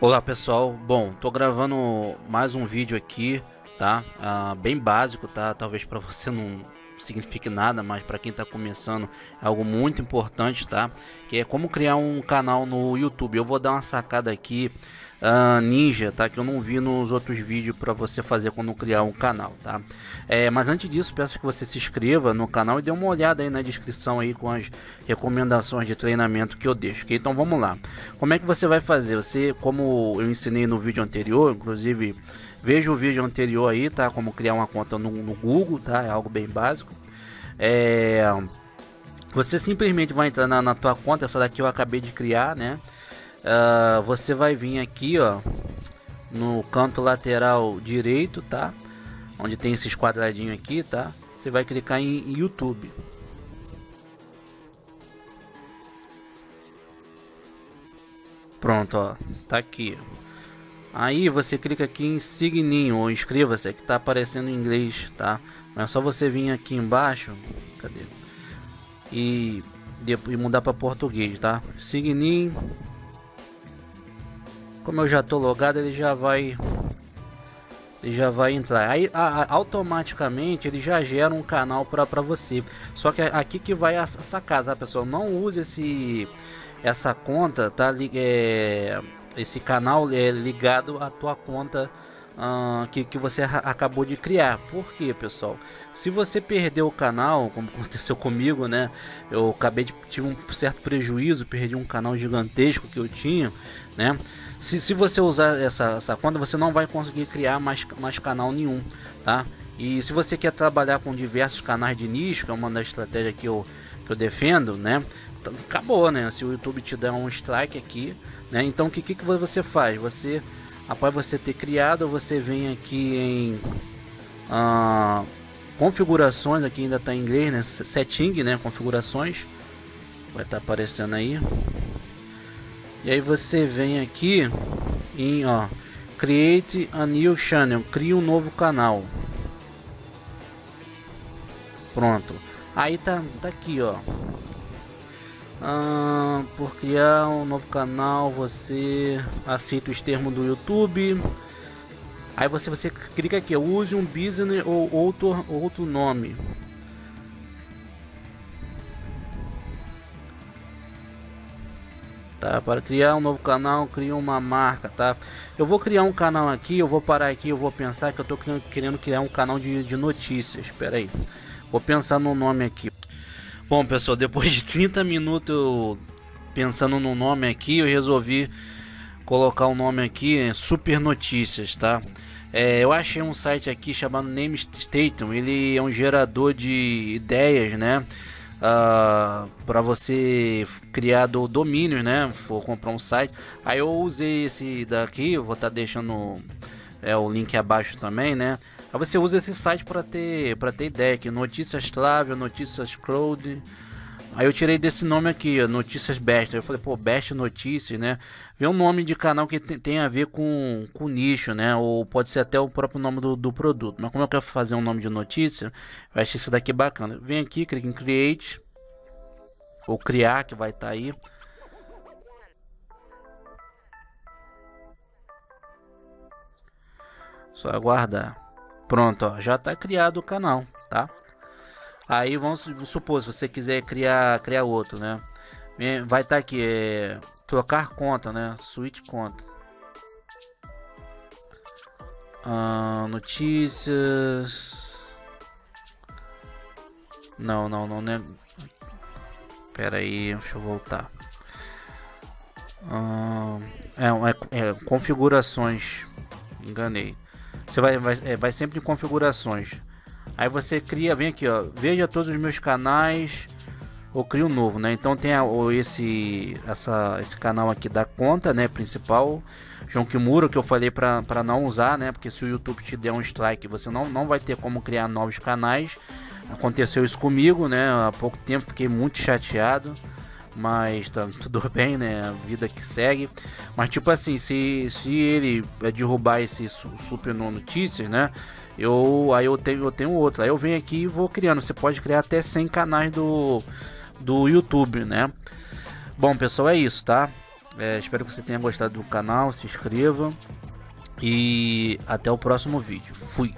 Olá pessoal, bom, tô gravando mais um vídeo aqui, tá? Ah, bem básico, tá? Talvez para você não signifique nada, mas para quem está começando é algo muito importante, tá? Que é como criar um canal no YouTube. Eu vou dar uma sacada aqui uh, ninja, tá? Que eu não vi nos outros vídeos para você fazer quando criar um canal, tá? É, mas antes disso, peço que você se inscreva no canal e dê uma olhada aí na descrição aí com as recomendações de treinamento que eu deixo, ok? Então vamos lá. Como é que você vai fazer? Você, como eu ensinei no vídeo anterior, inclusive veja o vídeo anterior aí, tá? Como criar uma conta no, no Google, tá? É algo bem básico. É... Você simplesmente vai entrar na, na tua conta, essa daqui eu acabei de criar, né? Uh, você vai vir aqui, ó, no canto lateral direito, tá? Onde tem esses quadradinhos aqui, tá? Você vai clicar em YouTube. Pronto, ó, tá aqui. Aí você clica aqui em signinho ou inscreva-se, que tá aparecendo em inglês, tá? Mas é só você vir aqui embaixo, cadê? E, e mudar para português, tá? Signinho como eu já tô logado, ele já vai ele já vai entrar. Aí a, a, automaticamente ele já gera um canal para você. Só que aqui que vai a, sacada, tá, pessoal? Não use esse essa conta, tá? É, esse canal é ligado à tua conta uh, que, que você acabou de criar. Por quê, pessoal? Se você perdeu o canal, como aconteceu comigo, né? Eu acabei de tive um certo prejuízo, perdi um canal gigantesco que eu tinha, né? Se, se você usar essa, essa conta, você não vai conseguir criar mais, mais canal nenhum, tá? E se você quer trabalhar com diversos canais de nicho, que é uma das estratégias que eu, que eu defendo, né? Acabou, né? Se o YouTube te der um strike aqui, né? Então o que, que, você faz? Você, após você ter criado, você vem aqui em uh, configurações, aqui ainda está em inglês, né? Setting, né? Configurações, vai estar tá aparecendo aí. E aí você vem aqui em ó, Create a new channel, cria um novo canal. Pronto. Aí tá, tá aqui, ó. Ah, por criar um novo canal, você aceita os termos do YouTube. Aí você você clica aqui, use um business ou outro outro nome. tá? Para criar um novo canal, cria uma marca, tá? Eu vou criar um canal aqui, eu vou parar aqui, eu vou pensar que eu tô querendo criar um canal de, de notícias. Espera aí. Vou pensar no nome aqui. Bom, pessoal, depois de 30 minutos pensando no nome aqui, eu resolvi colocar o um nome aqui, Super Notícias, tá? É, eu achei um site aqui chamado Name Station, ele é um gerador de ideias, né? uh, ah, para você criar do domínio, né? For comprar um site. Aí eu usei esse daqui, eu vou estar tá deixando é, o link abaixo também, né? Aí você usa esse site para ter para ter ideia que notícias clave, notícias cloud. Aí eu tirei desse nome aqui, Notícias Best. Eu falei, pô, Best Notícias, né? Vê um nome de canal que tem, tem, a ver com, com nicho, né? Ou pode ser até o próprio nome do, do produto. Mas como eu quero fazer um nome de notícia, eu achei isso daqui bacana. Vem aqui, clica em Create. Ou Criar, que vai estar tá aí. Só aguardar. Pronto, ó, já está criado o canal, tá? Aí vamos supor, se você quiser criar, criar outro, né? Vai estar tá aqui, é, trocar conta, né? Switch conta. Ah, notícias. Não, não, não, né? Pera aí, deixa eu voltar. Ah, é, é, é, configurações. Enganei. Você vai, vai, é, vai sempre em configurações. Aí você cria, vem aqui, ó, veja todos os meus canais ou cria um novo, né? Então tem a, esse essa esse canal aqui da conta, né, principal, João Kimura que eu falei para não usar, né? Porque se o YouTube te der um strike, você não não vai ter como criar novos canais. Aconteceu isso comigo, né? Há pouco tempo fiquei muito chateado mas tá tudo bem, né? A vida que segue. Mas tipo assim, se, se ele derrubar esse super no notícias, né? eu aí eu tenho eu tenho outro aí eu venho aqui e vou criando você pode criar até 100 canais do do YouTube né bom pessoal é isso tá É, espero que você tenha gostado do canal, se inscreva e até o próximo vídeo. Fui!